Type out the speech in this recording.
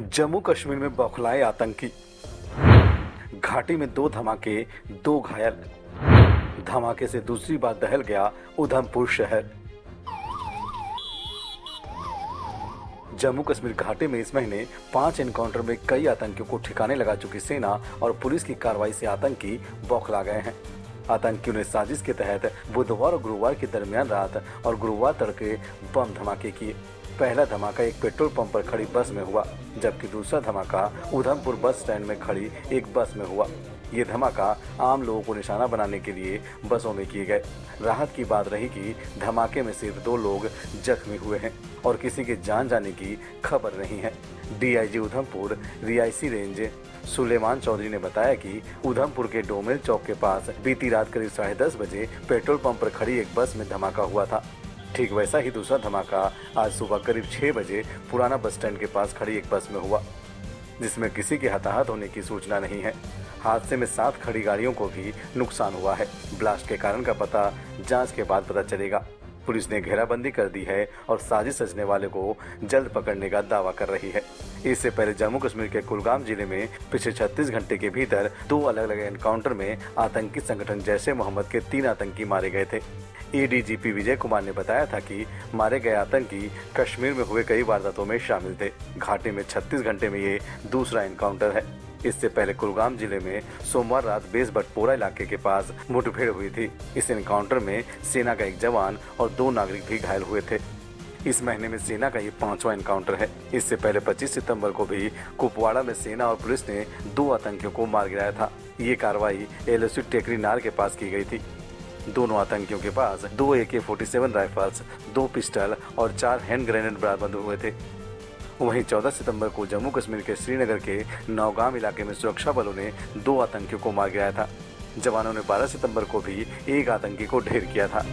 जम्मू कश्मीर में बौखलाए आतंकी। घाटी में दो धमाके, दो घायल। धमाके से दूसरी बार दहल गया उधमपुर शहर। जम्मू कश्मीर घाटी में इस महीने पाँच एनकाउंटर में कई आतंकियों को ठिकाने लगा चुकी सेना और पुलिस की कार्रवाई से आतंकी बौखला गए हैं। आतंकियों ने साजिश के तहत बुधवार और गुरुवार के दरमियान रात और गुरुवार तड़के बम धमाके किए। पहला धमाका एक पेट्रोल पंप पर खड़ी बस में हुआ, जबकि दूसरा धमाका उधमपुर बस स्टैंड में खड़ी एक बस में हुआ। ये धमाका आम लोगों को निशाना बनाने के लिए बसों में किए गए। राहत की बात रही कि धमाके में सिर्फ़ दो लोग जख्मी हुए हैं और किसी के जान जाने की खबर नहीं है। डीआईजी उधमपुर रियासी रेंज सुलेमान चौधरी ने बताया कि उधमपुर के डोमेल चौक के पास बीती रात करीब साढ़े दस बजे पेट्रोल पंप पर खड़ी एक बस में धमाका हुआ था। ठीक वैसा ही दूसरा धमाका आज सुबह करीब छह बजे पुराना बस स्टैंड के पास खड़ी एक बस में हुआ, जिसमें किसी के हताहत होने की सूचना नहीं है। हादसे में सात खड़ी गाड़ियों को भी नुकसान हुआ है। ब्लास्ट के कारण का पता जाँच के बाद पता चलेगा। पुलिस ने घेराबंदी कर दी है और साजिश सजने वाले को जल्द पकड़ने का दावा कर रही है। इससे पहले जम्मू कश्मीर के कुलगाम ज़िले में पिछले 36 घंटे के भीतर दो अलग अलग एनकाउंटर में आतंकी संगठन जैसे मोहम्मद के तीन आतंकी मारे गए थे। एडीजीपी विजय कुमार ने बताया था कि मारे गए आतंकी कश्मीर में हुए कई वारदातों में शामिल थे। घाटी में 36 घंटे में ये दूसरा एनकाउंटर है। इससे पहले कुलगाम ज़िले में सोमवार रात बेस बटपोरा इलाके के पास मुठभेड़ हुई थी। इस एनकाउंटर में सेना का एक जवान और दो नागरिक भी घायल हुए थे। इस महीने में सेना का ये पांचवा एनकाउंटर है। इससे पहले 25 सितंबर को भी कुपवाड़ा में सेना और पुलिस ने दो आतंकियों को मार गिराया था। ये कार्रवाई एलओसी टेकरी नार के पास की गई थी। दोनों आतंकियों के पास दो A K forty seven rifles दो पिस्टल और चार हैंड ग्रेनेड बरामद हुए थे। वहीं 14 सितंबर को जम्मू कश्मीर के श्रीनगर के नौगाम इलाके में सुरक्षा बलों ने दो आतंकियों को मार गिराया था। जवानों ने 12 सितंबर को भी एक आतंकी को ढेर किया था।